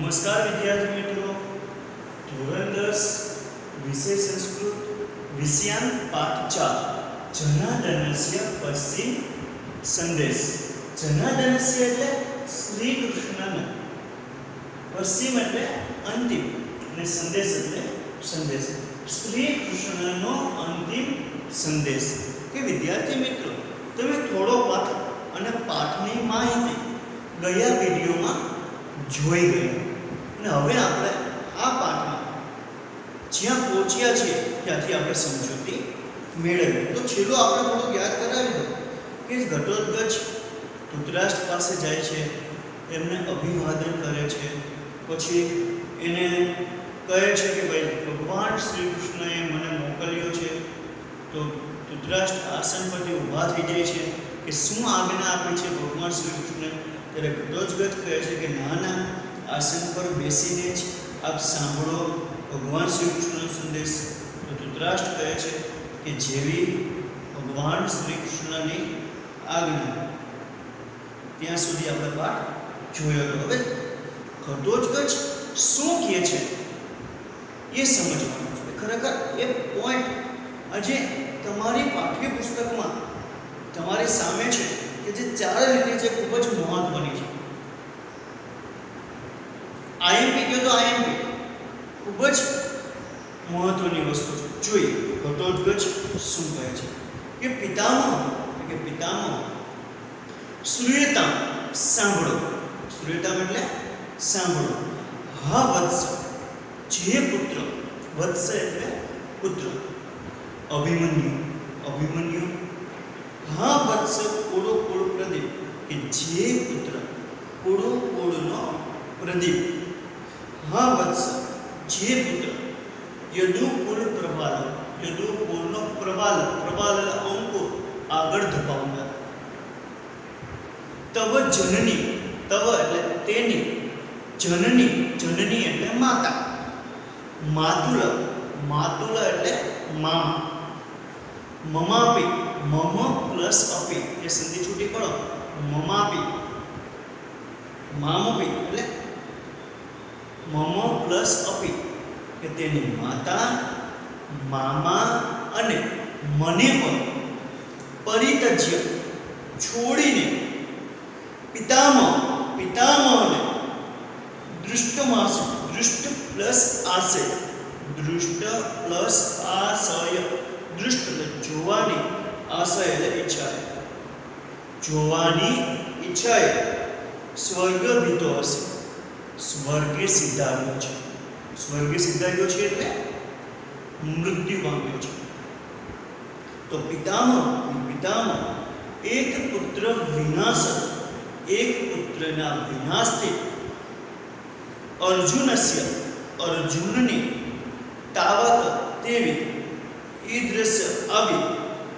નમસ્કાર વિદ્યાર્થી મિત્રો. ધોરણ દસ વિષય સંસ્કૃત વિષયાંક પાઠ ચાર. જનાદનસ્ય પશ્ચિમ સંદેશ. જનાદનસ્ય એટલે શ્રી કૃષ્ણના પશ્ચિમ એટલે અંતિમ અને સંદેશ એટલે સંદેશ. શ્રી કૃષ્ણનો અંતિમ સંદેશ. કે વિદ્યાર્થી મિત્રો, તમે થોડો પાઠ અને પાઠની માહિતી ગયા વિડીયોમાં જોઈ ગયા અને હવે આપણે આ પાઠમાં જ્યાં પહોંચ્યા છીએ ત્યાંથી આપણે સમજૂતી મેળવી તો છેલ્લો આપણે થોડુંક યાદ કરાવી દો કે ઘટોત્કચ ધૃતરાષ્ટ્ર પાસે જાય છે, એમને અભિવાદન કરે છે, પછી એને કહે છે કે ભાઈ, ભગવાન શ્રી કૃષ્ણએ મને મોકલ્યો છે. તો ધૃતરાષ્ટ્ર આસન પરથી ઊભા થઈ જાય છે કે શું આજ્ઞા આપી છે ભગવાન શ્રી કૃષ્ણ ત્યારે ઘટોત્કચ કહે છે કે ના ના આસન પર બેસીને જ આપ સાંભળો. ભગવાન શ્રી કૃષ્ણનો સંદેશ તો ધૃતરાષ્ટ્ર કહે છે કે જેવી ભગવાન શ્રી કૃષ્ણની આજ્ઞા ત્યાં સુધી આપણે પાઠ જોયો હવે ઘટોત્કચ શું કહે છે એ સમજવાનું છે. ખરેખર એ પોઈન્ટ આજે તમારી પાઠ્યપુસ્તકમાં તમારી સામે છે કે જે ચાર લીટી છે ખૂબ જ મહત્વની છે. આઈએમપી કહો તો આઈએમપી ખૂબ જ મહત્વની વસ્તુ છે. જોઈએ ઘટોત્કચ શું કહે છે? કે પિતામહ એટલે કે પિતામહ શ્રૂયતામ સાંભળો. શ્રૂયતામ એટલે સાંભળો. હા, વત્સ, જે પુત્ર, વત્સ એટલે પુત્ર. અભિમન્યુ અભિમન્યુ. હા, વત્સ, કોળો, કોળ પ્રદીપ. કે જે પુત્ર, કોળો, કોળનો પ્રદીપ. હા વત્સ જે પુત્ર. યદુકુલ પ્રબાલ યદુ કુલનો પ્રબાલ પ્રબાલ અંકુર આગળ ધપાવનાર તવ જનની. તવ એટલે તેની. જનની. જનની એટલે માતા. માતુલ. માતુલ એટલે મામા મમાપી. મમ પ્લસ અપી. એ સંધિ છૂટી પડો. મમાપી. મામપી એટલે મમ પ્લસ અપી કે તેની માતા, મામા અને મને પણ પરિતજ્ય છોડીને પિતામહ, પિતામહને દૃષ્ટમાં દૃષ્ટ પ્લસ આશે દૃષ્ટ પ્લસ આશય. દૃષ્ટ જોવાની આશય એટલે ઈચ્છા. જોવાની ઈચ્છાએ સ્વર્ગ ભીતો હશે. સ્વર્ગે સિદ્ધાર્યો છે સ્વર્ગે સિદ્ધાર્યો છે એટલે મૃત્યુ પામ્યો છે તો પિતામહ પિતામહ એક પુત્ર વિનાશ એક પુત્રના વિનાશથી અર્જુનસ્ય અર્જુનની તાવત તેવી ઈદૃશ્ય આવી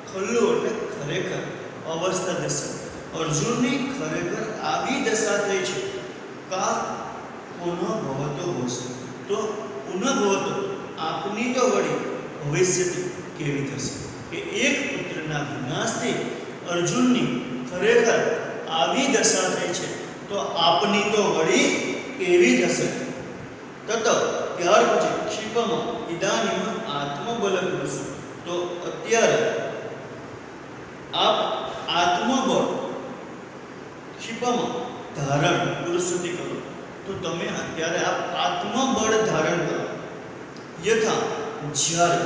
ખલ્લો એટલે ખરેખર અવસ્થા દશા અર્જુનની ખરેખર આવી દશા થઈ છે કા પુનઃ હોશે તો પુનઃ ભવતો આપની તો વળી ભવિષ્યથી કેવી થશે? કે એક પુત્રના વિનાશથી અર્જુનની ખરેખર આવી દશા થઈ છે, તો આપની તો વળી કેવી થશે? તત ત્યાર પછી ક્ષિપમાં ઇદાનીમ આત્મબલ પુરુષો તો અત્યારે આપ આત્મબળ ક્ષિપમાં ધારણ પુરુષોથી કરો. તો તમે અત્યારે આપ આત્મબળ ધારણ કરો યથા જ્યારે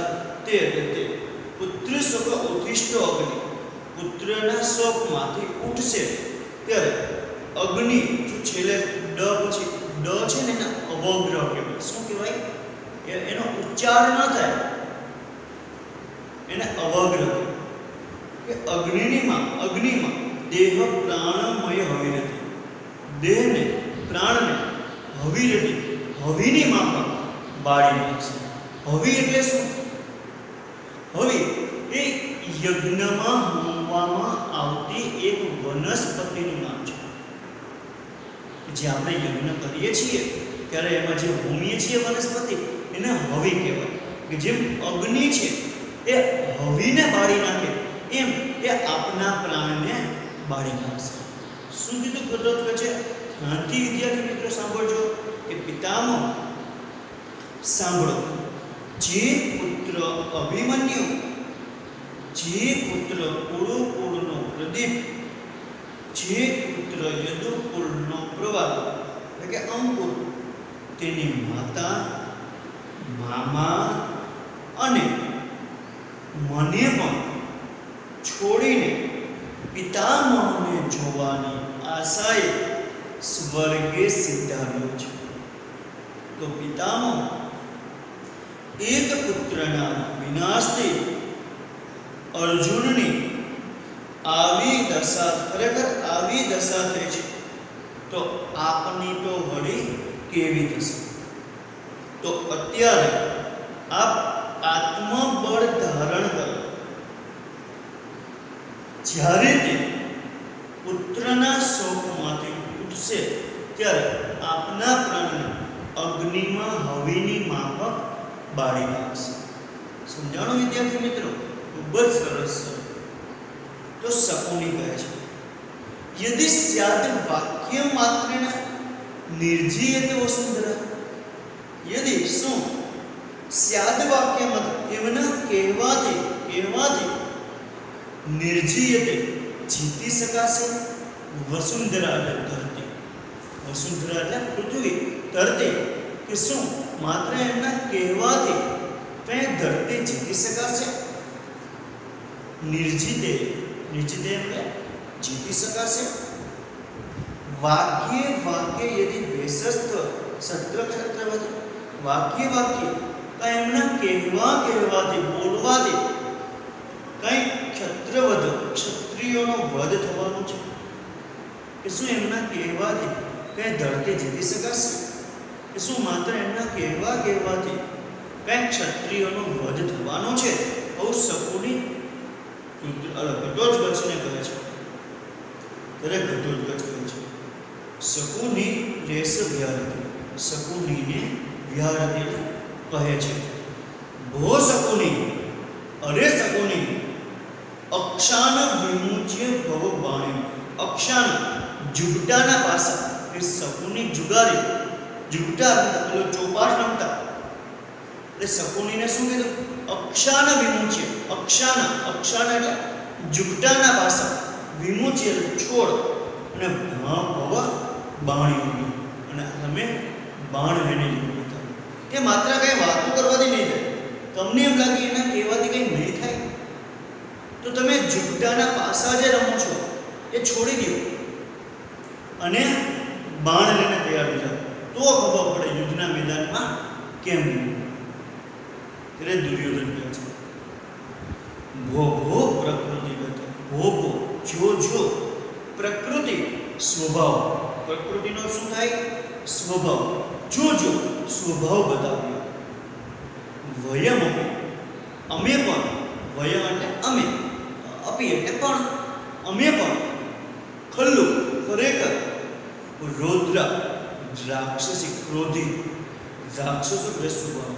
તે એટલે તે પુત્ર શોક ઉત્તિષ્ઠ અગ્નિ પુત્રના શોકમાંથી ઉઠશે ત્યારે અગ્નિ જો છેલ્લે ડ પછી ડ છે ને એના અવગ્રહ કહેવાય શું કહેવાય? એ- એનો ઉચ્ચાર ન થાય. એને અવગ્રહ કહેવાય. કે અગ્નિમાં અગ્નિમાં દેહ પ્રાણમય હવી નથી. દેહને, પ્રાણને હવી રેડી હવીની માફક બાળી નાખશે. હવી એટલે શું? હવી એ યજ્ઞમાં હોમવામાં આવતી એક વનસ્પતિનું નામ છે. જે આપણે યજ્ઞ કરીએ છીએ, ત્યારે એમાં જે હોમીએ છીએ વનસ્પતિ, એને હવી કહેવાય. કે જેમ અગ્નિ છે, એ હવીને બાળી નાખે, એમ એ આપના પ્રાણને બાળી નાખશે. શું કીધું ઘટોત્કચે ધ્યાનથી વિદ્યાર્થી મિત્રો સાંભળજો કે પિતામહ, સાંભળો. જે પુત્ર અભિમન્યુ, જે પુત્ર કુળુકુળનો પ્રદીપ, જે પુત્ર યદુકુળનો પ્રવાહ, એટલે કે અંકુર, તેની માતા, મામા અને મને પણ છોડીને પિતામહને જોવાની આશાએ સ્વર્ગે સિદ્ધાવ્યો છે તો પિતામહ, એક પુત્રના વિનાશથી અર્જુનની આવી દશા, ખરેખર આવી દશા થઈ છે. તો આપની તો વળી કેવી થશે તો અત્યારે આપ આત્મબળ ધારણ કરો. જ્યારે તે પુત્રના શોકમાંથી ઉઠશે ત્યારે આપના પ્રાણને અગ્નિમાં હવીની માફક બાળી નાખશે સમજાણો વિદ્યાર્થી મિત્રો ખૂબ જ સરસ છે. તો શકુની કહે છે, યદિ સ્યાદ વાક્ય માત્રેણ નિર્જીયતે વસુંધરા. યદિ, શું? સ્યાદ વાક્ય મત એમના કહેવાથી કહેવાથી નિર્જીયતે જીતી શકાશે વસુંધરા એટલે ધરતી વસુંધરા એટલે પૃથ્વી ધરતી કે શું માત્ર એમના કહેવાથી કંઈ ધરતી જીતી શકાશે નિર્જીતે નિર્જીતે એટલે જીતી શકાશે વાક્ય વાક્ય યદિ ભેષસ્થ સત્ર ક્ષત્રવત વાક્ય વાક્ય કાંઈ એમના કહેવા કહેવાથી બોલવાથી કંઈ ક્ષત્રવધ ક્ષત્રિયોનો વધ થવાનો છે કે શું એમના કહેવાથી કંઈ ધરતી જીતી શકાશે? કે શું માત્ર એમના કહેવા કહેવાથી કંઈક ક્ષત્રિયોનો વધ થવાનો છે? આવું શકુની ઘટોજગજને કહે છે. દરેક ઘટોજગજ કહે છે. શકુની રેસ વ્યારતી. શકુનીને વ્યારતી કહે છે. ભો શકુની, અરે શકુની, અક્ષાન વિમુચ્ય ભવ બાણી. અક્ષાન જુગટાના પાસા. એ શકુની જુગારી જુગટા પેલો ચોપાટ રમતા એટલે શકુનીને શું કીધું? અક્ષાન વિમુચ્ય અક્ષાન અક્ષાન એટલે જુગટાના પાસા વિમુચ્ય છોડ અને ભવ બાણી અને તમે બાણ લઈને નીકળતા એ માત્ર કંઈ વાતો કરવાથી નહીં થાય. તમને એમ લાગે એના કહેવાથી કંઈ નહીં થાય? તો તમે જુગટાના પાસા જે રમો છો, એ છોડી દો. અને બાણ લઈને તૈયાર થઈ જાઓ. તો ખબર પડે યુદ્ધના મેદાનમાં કેમ ત્યારે દુર્યોધન કહે છે, ભો ભો પ્રકૃતિગત ભો જો જો, પ્રકૃતિ સ્વભાવ. પ્રકૃતિનો શું થાય? સ્વભાવ. જો જો, સ્વભાવ બતાવ્યો. વયમ અમે પણ વયમ એટલે અમે. અપી એટલે પણ. અમે પણ. ખલ્લું, ખરેખર રૌદ્ર રાક્ષસી ક્રોધી રાક્ષસો એટલે સ્વભાવ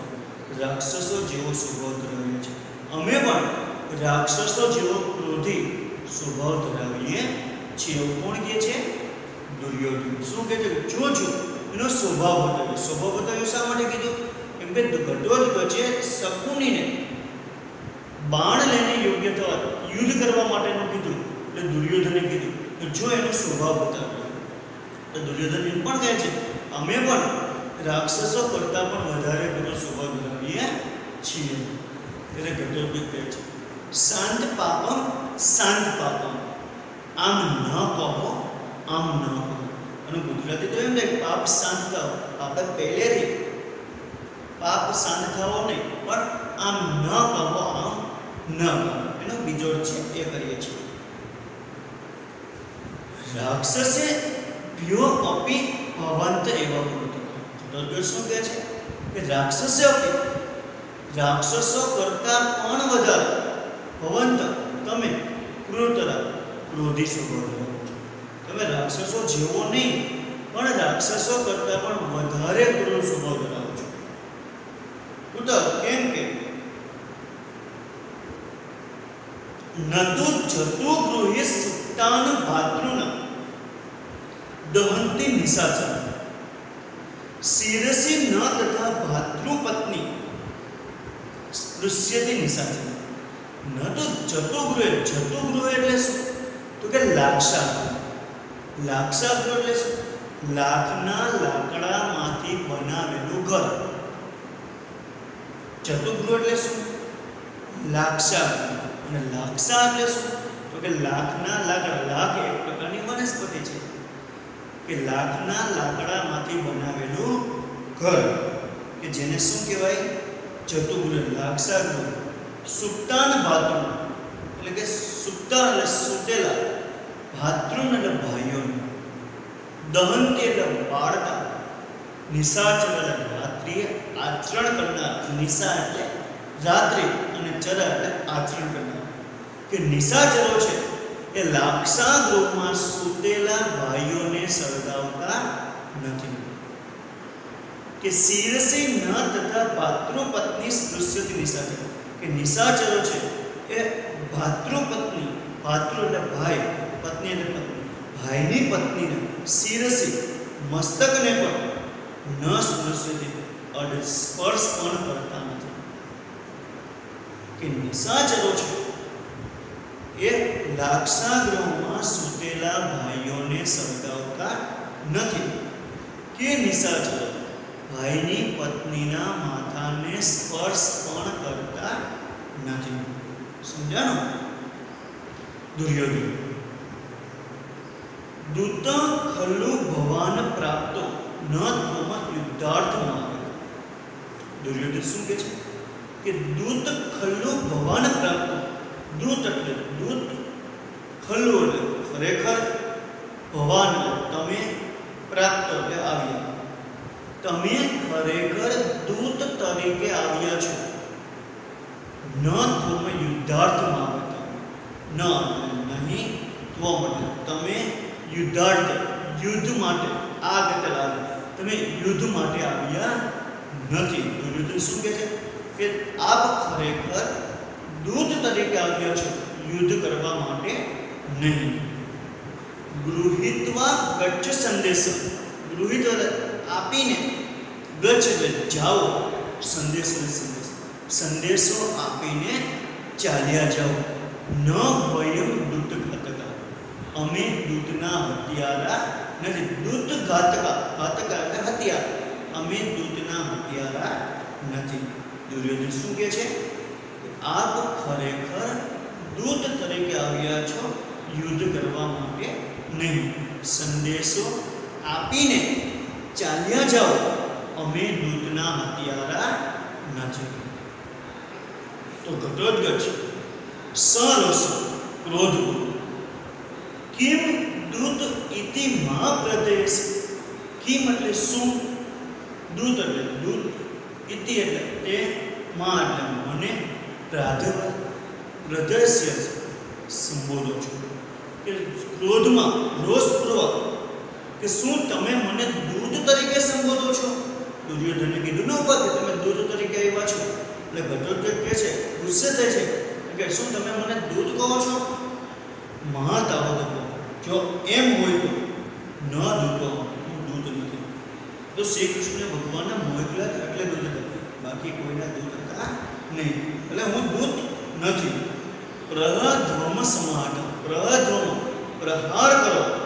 રાક્ષસો જેવો સ્વભાવ ધરાવીએ છે અમે પણ રાક્ષસો જેવો ક્રોધી સ્વભાવ ધરાવીએ છીએ। કોણ કહે છે? દુર્યોધન। શું કહે છે? જો જો, એનો સ્વભાવ બતાવ્યો। સ્વભાવ બતાવ્યો શા માટે કીધું? એમ કે ઘટોજ વચ્ચે શકુનીને બાણ લઈને યોગ્ય થવા, યુદ્ધ કરવા માટેનું કીધું, એટલે દુર્યોધને કીધું જો એનો સ્વભાવ બતાવ્યો તો દુર્યોધન એમ પણ કહે છે. અમે પણ રાક્ષસો કરતાં પણ વધારે ગુનો સ્વભાવ ધરાવીએ છીએ. એને ઘટોત્કચ કહે છે. શાંત પાપમ શાંત પાપમ. આમ ન કહો, આમ ન કહો. અને ગુજરાતી તો એમ ને પાપ શાંત થાવ આપણે પહેલેથી. પાપ શાંત થવો નહીં, પણ આમ ન કહો, આમ ન કહો. એનો બીજો છે, એ કરીએ છીએ. રાક્ષસે ભ્યો અપી ભવંત એવા કૃત તો શું કહે છે? કે રાક્ષસે અપી રાક્ષસો કરતા પણ વધારે ભવંત તમે ક્રૂરતરા ક્રોધી સ્વભાવ તમે રાક્ષસો જેવો નહીં, પણ રાક્ષસો કરતા પણ વધારે ક્રૂર સ્વભાવ ધરાવો છો. ઉત્તર કેમ કે નતુ જતુ ગૃહે સુક્તાન ભાતૃન દહંતી નિશાચર. શિરસી ન તથા ભાતૃપત્ની સ્પૃશ્યતી નિશાચર. ન તો જતુગૃહે જતુગૃહ એટલે શું? તો કે લાક્ષાગૃહ. લાક્ષાગૃહ એટલે શું? લાખના લાકડામાંથી બનાવેલું ઘર. ચતુગૃહ એટલે શું? લાક્ષાગૃહ. અને લાક્ષા એટલે શું? તો કે લાખના લાકડા. લાખ એક પ્રકારની વનસ્પતિ છે. કે લાકના લાકડામાંથી બનાવેલું ઘર, કે જેને શું કહેવાય? ચતુગૃહ લાક્ષાગૃહ સુપ્તાન ભાતૃ એટલે કે સુપ્તા એટલે સુતેલા ભાતૃન એટલે ભાઈઓનું દહન એટલે બાળતા નિશાચર એટલે રાત્રિએ આચરણ કરનાર, નિશા એટલે રાત્રિ અને ચર એટલે આચરણ કરનાર. કે નિશાચરો છે એ લાક્ષા ગૃહમાં સૂતેલા ભાઈઓને સળગાવતા નથી. કે શિરસી ન તથા ભાતૃપત્ની સ્પૃશ્યથી નિશાચર કે નિશાચરો છે એ ભાતૃપત્ની, ભાતૃ એટલે ભાઈ, પત્ની એટલે પત્ની, ભાઈની પત્નીને શિરસી મસ્તકને પણ ન અને સ્પર્શ પણ કરતા નથી. કે નિશાચરો છે એ લાક્ષાગૃહમાં સૂતેલા ભાઈઓને સળગાવતા નથી. કે નિશાચર ભાઈની પત્નીના માથાને સ્પર્શ પણ કરતા નથી. સમજાણું? દુર્યોધન દૂત ખલ્લુ ભવાન પ્રાપ્તો ન ત્વમ યુદ્ધાર્થમાં દુર્યોધન શું કહે છે? કે દૂત ખલ્લુ ભવાન પ્રાપ્તો, દૂત એટલે દૂત ખલ્લુ એટલે ખરેખર ભવાન તમે પ્રાપ્ત આવ્યા. તમે ખરેખર દૂત તરીકે આવ્યા છો. ન ત્વમ યુદ્ધાર્થમાં ન નહીં ત્વમ તમે યુદ્ધાર્થ, યુદ્ધ માટે આ લાવ્યા તમે યુદ્ધ માટે આવ્યા નથી. દુર્યોધન શું કહે છે? કે આપ ખરેખર દૂત તરીકે આવ્યા છો. યુદ્ધ કરવા માટે નહીં ગૃહિત્વા ગચ્છ સંદેશ ગૃહિત આપીને ગચ્છ જાઓ સંદેશ સંદેશ સંદેશો આપીને ચાલ્યા જાઓ ન વયમ દૂત ઘાતકા અમે દૂતના હત્યારા નથી દૂત ઘાતકા ઘાતકા એટલે હત્યા અમે દૂતના હત્યારા નથી દુર્યોધન શું કહે છે આપ ખરેખર દૂત તરીકે આવ્યા છો યુદ્ધ કરવા માટે નહીં. સંદેશો આપીને ચાલ્યા જાઓ. અમે દૂતના હત્યારા નથી. તો ઘટોદગજ સરસ ક્રોધ. કેમ દૂત ઇતિ મહાપ્રદેશ? કેમ એટલે શું? દૂત એટલે દૂત, ઇતિ એટલે તે મા એટલે મને પ્રાધવ પ્રદર્શ્ય સંબોધો છો. કે ક્રોધમાં રોષપૂર્વક કે શું તમે મને દૂધ તરીકે સંબોધો છો? દુર્યોધને કીધું, ન ઉપર કે તમે દૂધ તરીકે આવ્યા છો. એટલે ઘટોત્કચ કહે છે, ગુસ્સે થાય છે. કે શું તમે મને દૂધ કહો છો? મહાતાવત જો એમ હોય તો ન દૂધો હું દૂધ નથી. તો શ્રી કૃષ્ણ ભગવાનના મોકલ્યા હતા, એટલે દૂધ હતા. બાકી કોઈના દૂધ હતા નહીં. એટલે હું દૂધ નથી. પ્રહધ્વમ સમાટ પ્રહધ્વમ પ્રહાર કરો.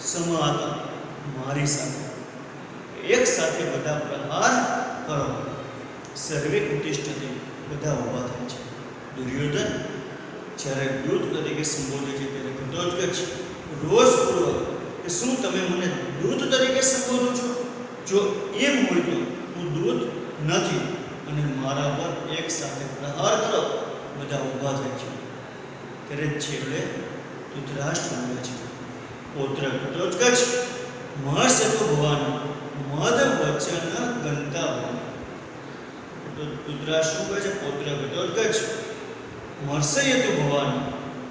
સમાત મારી સાથે. એક સાથે બધા પ્રહાર કરો. સર્વે ઉત્તિષ્ઠતે બધા ઊભા થાય છે. દુર્યોધન, જ્યારે દૂત તરીકે સંબોધે છે ત્યારે ઘટોત્કચ રોષપૂર્વક કે શું તમે મને દૂત તરીકે સંબોધો છો? જો એમ હોય તો હું દૂત નથી અને મારા પર એક સાથે પ્રહાર કરો. બધા ઊભા થાય છે. ત્યારે છેલ્લે ધૃતરાષ્ટ્ર બોલે છે પૌત્ર ઘટોત્કચ મહર્ષ તો ભગવાન મદ વચન ગંતા ભગવાન તો ધૃતરાષ્ટ્ર શું કહે છે પૌત્ર ઘટોત્કચ મર્ષય તો ભગવાન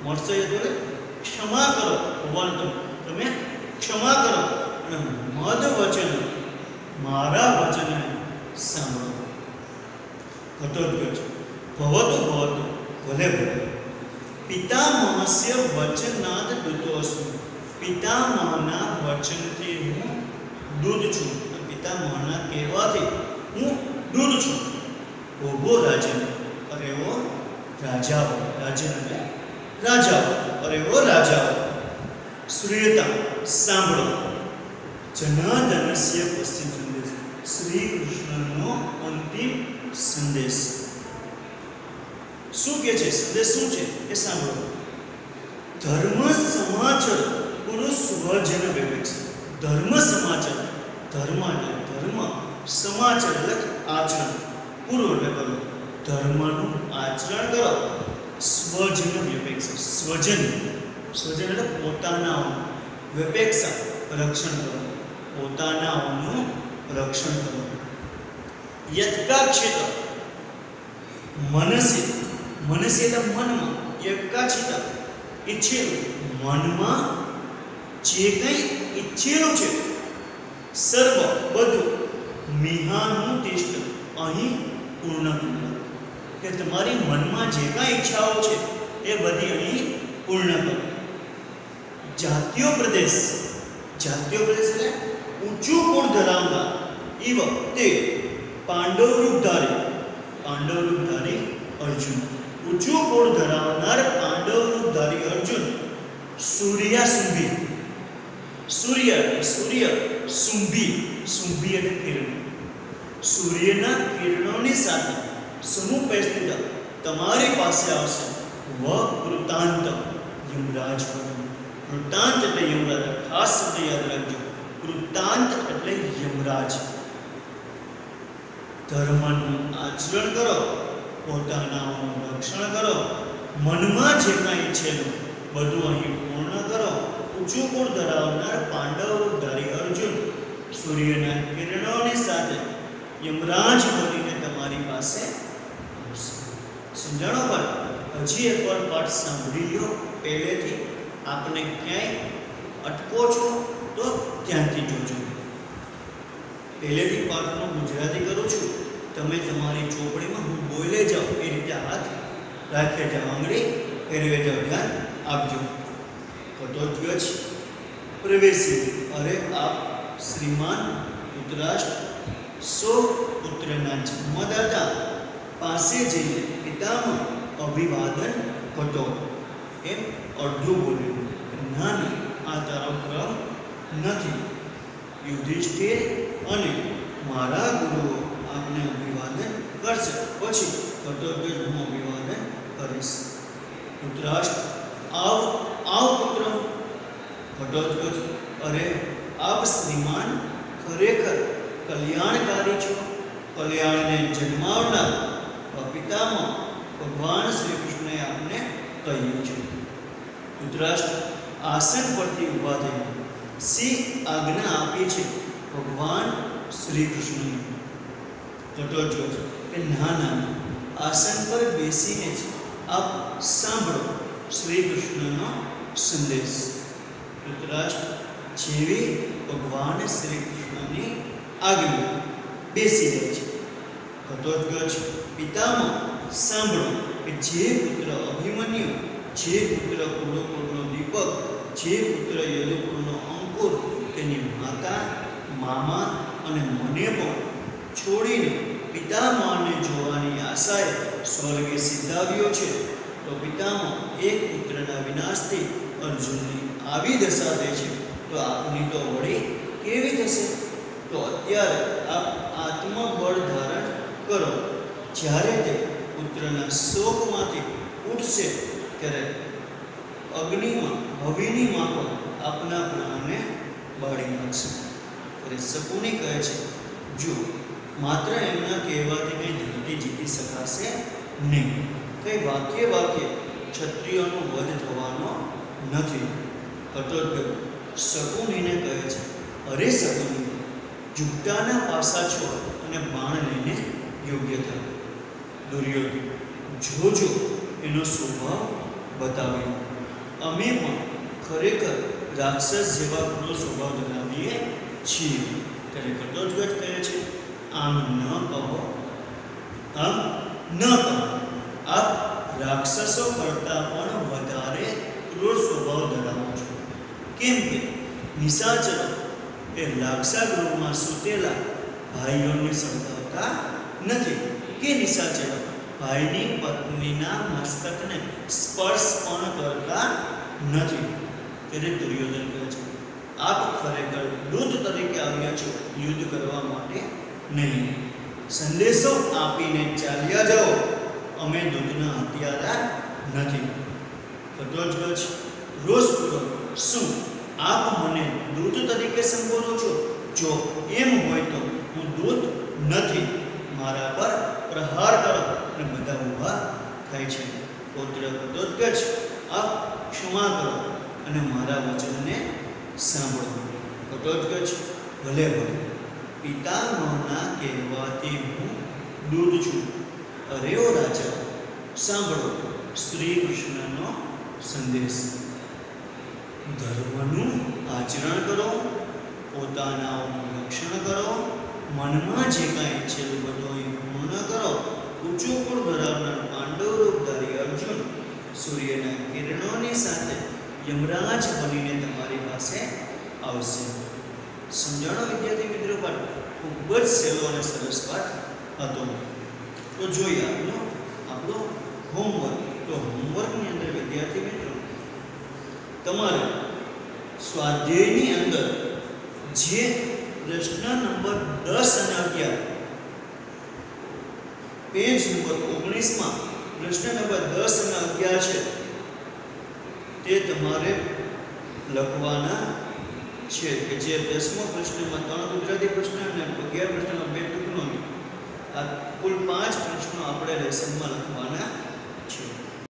મર્ષય તો એટલે ક્ષમા કરો ભગવાન તમે તમે ક્ષમા કરો અને મદ વચન મારા વચનને સાંભળો ઘટોત્કચ ભવતુ ભવતુ ભલે ભલે પિતામહસ્ય વચનાદ દૂતો અસ્તુ પિતામહના વચનથી હું દૂધ છું. પિતામહના કહેવાથી હું દૂર છું. ઓભો રાજન અરે ઓ રાજાઓ. રાજન અને રાજાઓ. અરે ઓ રાજાઓ. શ્રેયતા સાંભળો. જનાદનસ્ય પશ્ચિમ સંદેશ. શ્રી કૃષ્ણનો અંતિમ સંદેશ. શું કે છે? સંદેશ શું છે? એ સાંભળો. ધર્મ સમાચાર પુરુષ સ્વજન વિવેક ધર્મ સમાચાર, ધર્મ એટલે ધર્મ, સમાચાર એટલે આચરણ. પૂર્વ એટલે કરો ધર્મનું આચરણ કરો. સ્વજન વ્યપેક્ષા સ્વજન. સ્વજન એટલે પોતાનાઓનું વ્યપેક્ષા રક્ષણ કરો. પોતાનાઓનું રક્ષણ કરો. યત્કાક્ષિત ક્ષેત્ર મનસે એટલે મનમાં યત્કાક્ષિત ઈચ્છેલું મનમાં જે કંઈ ઈચ્છેલું છે. સર્વ બધું મિહાનું તિષ્ઠ અહીં પૂર્ણ કરો કે તમારી મનમાં જે કાંઈ ઈચ્છાઓ છે, એ બધી અહીં પૂર્ણ કરો. જાતીય પ્રદેશ જાતીય પ્રદેશ એટલે ઊંચું ગુણ ધરાવનાર? ઈવ તે પાંડવ રૂપધારી પાંડવ રૂપધારી અર્જુન. ઊંચું ગુણ ધરાવનાર પાંડવ રૂપધારી અર્જુન, સૂર્ય સુંભી સૂર્ય સૂર્ય સુંભી સુંભી એટલે કિરણ. સૂર્યના કિરણોની સાથે સમૂહ પરિસ્થિત તમારી પાસે આવશે વ વૃતાંત યુવરાજ વૃતાંત એટલે યુવરાજ ખાસ રીતે યાદ રાખજો. વૃતાંત એટલે યુવરાજ ધર્મનું આચરણ કરો. પોતાનાનું રક્ષણ કરો. મનમાં જે કાંઈ છે બધું અહીં પૂર્ણ કરો. ઊંચું ગુણ ધરાવનાર? પાંડવ ધારી અર્જુન. સૂર્યના કિરણોની સાથે યમરાજ બનીને તમારી પાસે. સમજાણો પણ હજી એકવાર પાઠ સાંભળી લો પહેલેથી આપને ક્યાંય અટકો છો તો ત્યાંથી જોજો. પહેલેથી પાઠનું ગુજરાતી કરું છું. તમે તમારી ચોપડીમાં બોલે જાઉં એ રીતે હાથ રાખે જાઓ આંગળી ફેરવે જાઓ ધ્યાન આપજો કટોત્ગજ પ્રવેશી અરે આપ શ્રીમાન પુત્રાષ્ટ્ર સો પુત્રના જન્મદાતા પાસે જઈને પિતામાં અભિવાદન કરો એમ અડધું બોલ્યું ના ના આ તારો ક્રમ નથી યુધિષ્ઠિર અને મારા ગુરુઓ આપને અભિવાદન કરશે. પછી કર્તવ્ય હું અભિવાદન કરીશ. ધૃતરાષ્ટ્ર આવ આવ પુત્ર. ઘટોત્કચ અરે, આપ શ્રીમાન ખરેખર કલ્યાણકારી છો. કલ્યાણને જન્માવનાર પિતામાં ભગવાન શ્રી કૃષ્ણએ આપને કહ્યું છે. ધૃતરાષ્ટ્ર આસન પરથી ઊભા થઈ સી આજ્ઞા આપી છે? ભગવાન શ્રી કૃષ્ણએ ઘટોત્કચ કે ના ના, આસન પર બેસીને જ આપ સાંભળો શ્રી કૃષ્ણનો સંદેશ. ધૃતરાષ્ટ્ર જેવી ભગવાન શ્રી કૃષ્ણની આજ્ઞા બેસી જાય છે. ઘટોત્કચ પિતામાં સાંભળો કે જે પુત્ર અભિમન્યુ, જે પુત્ર કુરુકુળનો દીપક, જે પુત્ર યદુકુળનો અંકુર તેની માતા, મામા અને મને પણ છોડીને પિતામાને જોવાની આશાએ સ્વર્ગે સિદ્ધાવ્યો છે. તો પિતામાં એક પુત્રના વિનાશથી અર્જુનની આવી દશા થઈ છે. તો આપની તો વળી કેવી થશે? તો અત્યારે આપ આત્મબળ ધારણ કરો. જ્યારે તે પુત્રના શોકમાંથી ઉઠશે, ત્યારે અગ્નિમાં હવીની પણ આપના પ્રાણને બાળી નાખશે. ત્યારે શકુની કહે છે જો માત્ર એમના કહેવાથી કંઈ ધરતી જીતી શકાશે નહીં. કંઈ વાક્ય વાક્ય ક્ષત્રિયોનો વધ થવાનો નથી. કટોત્ગર શકુનીને કહે છે, અરે શકુની જુગતાના પાસા છોડ અને બાણ લઈને યોગ્ય થયો દુર્યોધન જોજો એનો સ્વભાવ બતાવ્યો અમે પણ ખરેખર રાક્ષસ જેવા ગુણો સ્વભાવ ધરાવીએ છીએ. ત્યારે ઘટોત્કચ કહે છે આમ ન કહો, આમ ન કહો. આપ રાક્ષસો કરતાં પણ વધારે ક્રૂર સ્વભાવ ધરાવો છો. કેમ કે નિશાચરો એ લાક્ષાગૃહમાં સૂતેલા ભાઈઓને સમજાવતા નથી કે નિશાચરો ભાઈની પત્નીના મસ્તકને સ્પર્શ પણ કરતા નથી. ત્યારે દુર્યોધન કહે છે, આપ ખરેખર દૂત તરીકે આવ્યા છો યુદ્ધ કરવા માટે? નહીં. સંદેશો આપીને ચાલ્યા જાઓ. અમે દૂધના હત્યારા નથી. ઘટોત્કચ રોષપૂર્વક શું આપ મને દૂત તરીકે સંબોધો છો? જો એમ હોય તો હું દૂત નથી. મારા પર પ્રહાર કરો અને બધા ઊભા થાય છે. પૌત્ર ઘટોત્કચ આપ ક્ષમા કરો અને મારા વચનને સાંભળો. ઘટોત્કચ ભલે ભલે પિતામહના કહેવાથી હું દૂધ છું. અરે ઓ રાજા, સાંભળો શ્રી કૃષ્ણનો સંદેશ. ધર્મનું આચરણ કરો પોતાનાઓનું રક્ષણ કરો, મનમાં જે કાંઈ ઈચ્છેલું બધું એ પૂર્ણ કરો. ઊંચું કુળ ધરાવનાર પાંડવ રૂપધારી અર્જુન સૂર્યના કિરણોની સાથે યમરાજ બનીને તમારી પાસે આવશે. સમજાણો વિદ્યાર્થી પણ ખૂબ જ સહેલો અને સરસ પાઠ હતો. તો જોઈએ આપણો આપણો હોમવર્ક તો હોમવર્કની અંદર, વિદ્યાર્થી મિત્રો, તમારે સ્વાધ્યાયની અંદર જે પ્રશ્ન નંબર દસ અને અગિયાર પેજ નંબર ઓગણીસમાં પ્રશ્ન નંબર દસ અને અગિયાર છે, તે તમારે લખવાના છે કે જે દસમો પ્રશ્નમાં, ત્રણ ગુજરાતી પ્રશ્ન અને અગિયાર પ્રશ્નમાં બે ટૂંકનો આ કુલ પાંચ પ્રશ્નો આપણે લેસનમાં લખવાના છે